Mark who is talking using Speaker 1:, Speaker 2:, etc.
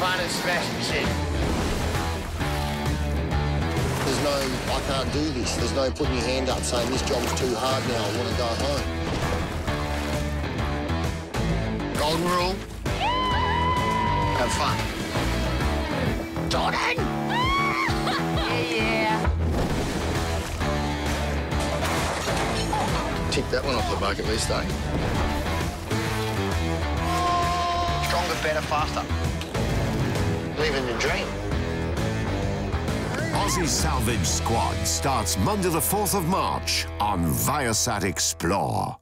Speaker 1: fun as Sebastian said.
Speaker 2: There's no, I can't do this. There's no putting your hand up saying this job's too hard now, I want to go home. Golden rule. Have fun. Jordan!
Speaker 3: yeah. Yeah.
Speaker 2: Tick that one off the bucket list, eh? Stronger, better, faster. Dream.
Speaker 4: Aussie Salvage Squad starts Monday the 4th of March on Viasat Explore.